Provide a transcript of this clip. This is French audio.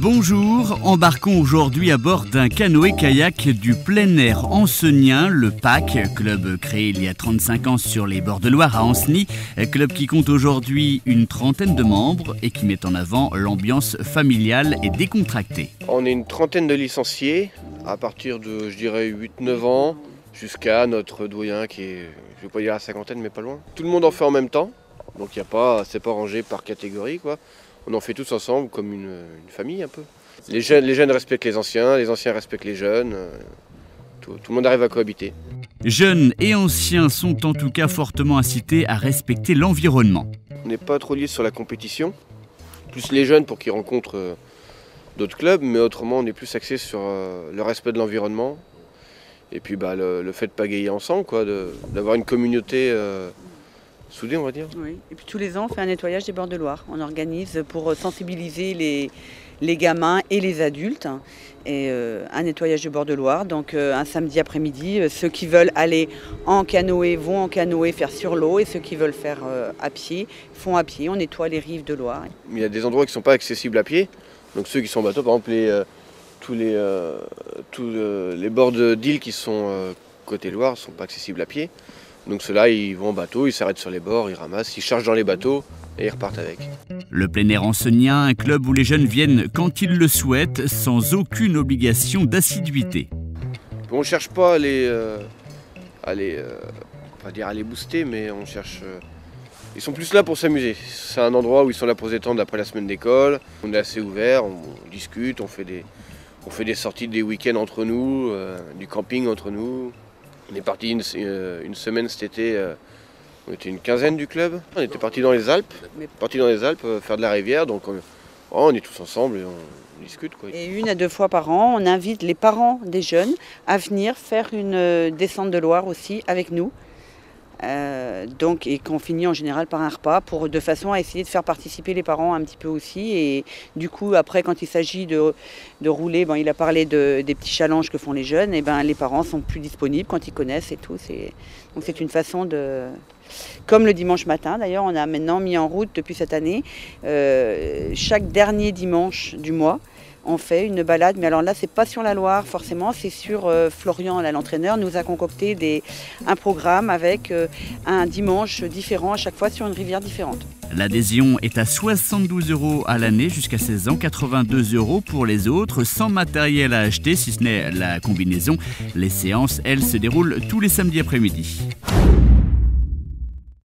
Bonjour, embarquons aujourd'hui à bord d'un canoë-kayak du plein air ancenien, le PAC, club créé il y a 35 ans sur les bords de Loire à Ancenis, club qui compte aujourd'hui une trentaine de membres et qui met en avant l'ambiance familiale et décontractée. On est une trentaine de licenciés à partir de, je dirais, 8-9 ans jusqu'à notre doyen qui est, je vais pas dire la cinquantaine, mais pas loin. Tout le monde en fait en même temps, donc il a pas, c'est pas rangé par catégorie quoi on en fait tous ensemble comme une, famille un peu. Les jeunes, les jeunes respectent les anciens, les anciens respectent les jeunes. Euh, tout, le monde arrive à cohabiter. Jeunes et anciens sont en tout cas fortement incités à respecter l'environnement. On n'est pas trop lié sur la compétition, plus les jeunes pour qu'ils rencontrent euh, d'autres clubs, mais autrement on est plus axé sur euh, le respect de l'environnement et puis bah, le, fait de pagayer ensemble, d'avoir une communauté soudé, on va dire. Oui. Et puis tous les ans, on fait un nettoyage des bords de Loire. On organise pour sensibiliser les, les gamins et les adultes. Et euh, un nettoyage des bords de Loire. Donc euh, un samedi après-midi, euh, ceux qui veulent aller en canoë vont en canoë faire sur l'eau et ceux qui veulent faire à pied font à pied. On nettoie les rives de Loire. Il y a des endroits qui ne sont pas accessibles à pied. Donc ceux qui sont en bateau, par exemple les, tous les, tous, les bords d'îles qui sont côté Loire ne sont pas accessibles à pied. Donc ceux-là, ils vont en bateau, ils s'arrêtent sur les bords, ils ramassent, ils chargent dans les bateaux et ils repartent avec. Le plein air encenien, un club où les jeunes viennent quand ils le souhaitent, sans aucune obligation d'assiduité. On ne cherche pas à les, euh, à les, euh, dire à les booster, mais on cherche. Euh, ils sont plus là pour s'amuser. C'est un endroit où ils sont là pour se détendre après la semaine d'école. On est assez ouvert, on discute, on fait des, on fait des sorties des week-ends entre nous, du camping entre nous. On est parti une, euh, semaine cet été, euh, on était une quinzaine du club. On était parti dans les Alpes, parti dans les Alpes euh, faire de la rivière, donc on, oh, est tous ensemble et on discute. Et une à deux fois par an, on invite les parents des jeunes à venir faire une descente de Loire aussi avec nous. Euh, donc, et qu'on finit en général par un repas, pour, de façon à essayer de faire participer les parents un petit peu aussi. Et du coup, après, quand il s'agit de, rouler, ben, il a parlé de, des petits challenges que font les jeunes, et ben, les parents sont plus disponibles quand ils connaissent et tout. Donc c'est une façon de... Comme le dimanche matin, d'ailleurs, on a maintenant mis en route depuis cette année, euh, chaque dernier dimanche du mois, on fait une balade. Mais alors là, c'est pas sur la Loire forcément, c'est sur euh, Florian, l'entraîneur, nous a concocté un programme avec euh, un dimanche différent à chaque fois sur une rivière différente. L'adhésion est à 72 euros à l'année jusqu'à 16 ans, 82 euros pour les autres, sans matériel à acheter si ce n'est la combinaison. Les séances, elles, se déroulent tous les samedis après-midi.